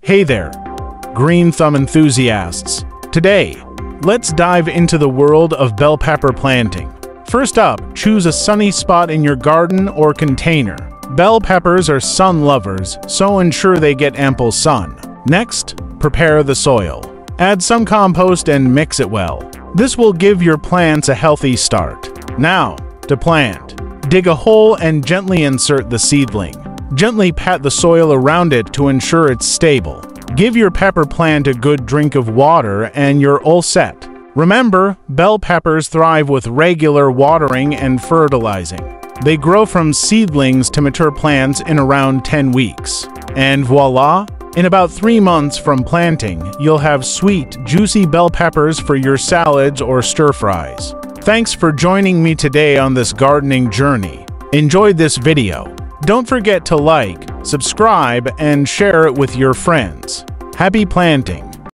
Hey there, green thumb enthusiasts. Today, let's dive into the world of bell pepper planting. First up, choose a sunny spot in your garden or container. Bell peppers are sun lovers, so ensure they get ample sun. Next, prepare the soil. Add some compost and mix it well. This will give your plants a healthy start. Now, to plant. Dig a hole and gently insert the seedling. Gently pat the soil around it to ensure it's stable. Give your pepper plant a good drink of water and you're all set. Remember, bell peppers thrive with regular watering and fertilizing. They grow from seedlings to mature plants in around 10 weeks. And voila! In about 3 months from planting, you'll have sweet, juicy bell peppers for your salads or stir fries. Thanks for joining me today on this gardening journey. Enjoyed this video. Don't forget to like, subscribe, and share it with your friends. Happy planting!